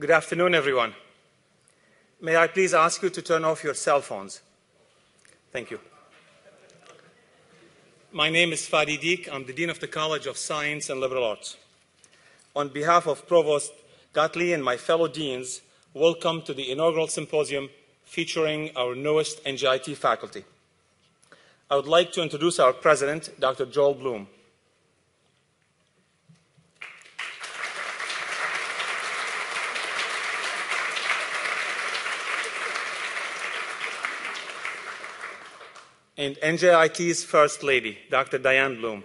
Good afternoon, everyone. May I please ask you to turn off your cell phones? Thank you. My name is Fadi Deek. I'm the Dean of the College of Science and Liberal Arts. On behalf of Provost Gatley and my fellow deans, welcome to the inaugural symposium featuring our newest NJIT faculty. I would like to introduce our president, Dr. Joel Bloom. And NJIT's First Lady, Dr. Diane Bloom.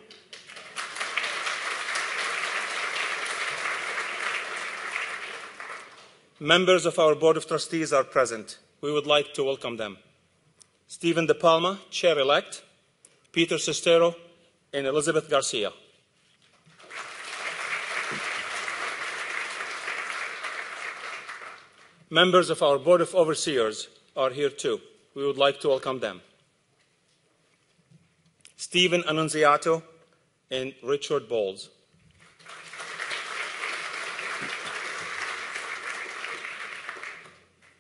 Members of our Board of Trustees are present. We would like to welcome them. Stephen De Palma, Chair-elect, Peter Cistaro, and Elizabeth Garcia. Members of our Board of Overseers are here too. We would like to welcome them. Stephen Annunziato, and Richard Bowles.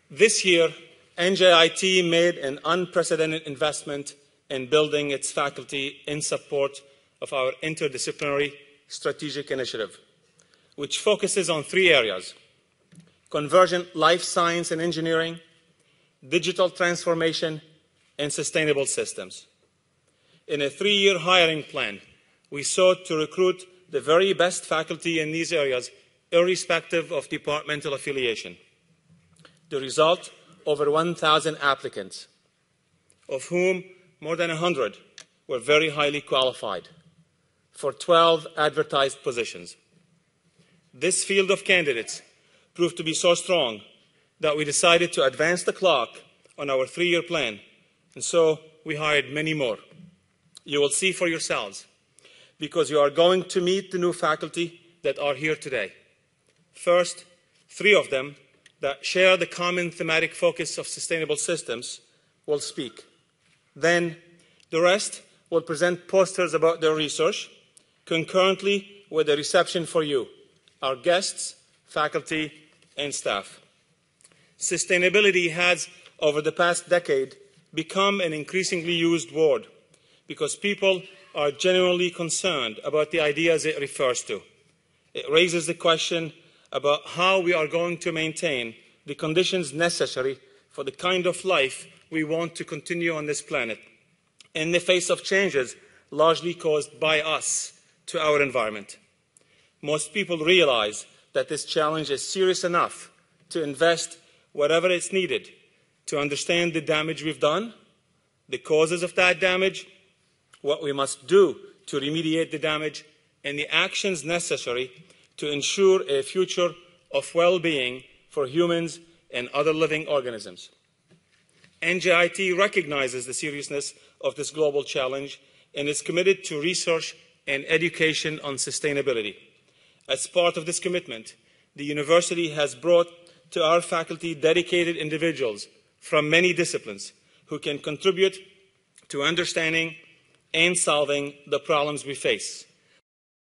This year, NJIT made an unprecedented investment in building its faculty in support of our interdisciplinary strategic initiative, which focuses on three areas convergent life science and engineering, digital transformation, and sustainable systems. In a three year hiring plan, we sought to recruit the very best faculty in these areas, irrespective of departmental affiliation. The result over 1,000 applicants, of whom more than 100 were very highly qualified for 12 advertised positions. This field of candidates proved to be so strong that we decided to advance the clock on our three year plan, and so we hired many more. You will see for yourselves because you are going to meet the new faculty that are here today. First, three of them that share the common thematic focus of sustainable systems will speak. Then, the rest will present posters about their research concurrently with a reception for you, our guests, faculty, and staff. Sustainability has, over the past decade, become an increasingly used word because people are genuinely concerned about the ideas it refers to. It raises the question about how we are going to maintain the conditions necessary for the kind of life we want to continue on this planet in the face of changes largely caused by us to our environment. Most people realize that this challenge is serious enough to invest whatever is needed to understand the damage we've done, the causes of that damage, what we must do to remediate the damage, and the actions necessary to ensure a future of well being for humans and other living organisms. NJIT recognizes the seriousness of this global challenge and is committed to research and education on sustainability. As part of this commitment, the university has brought to our faculty dedicated individuals from many disciplines who can contribute to understanding and solving the problems we face.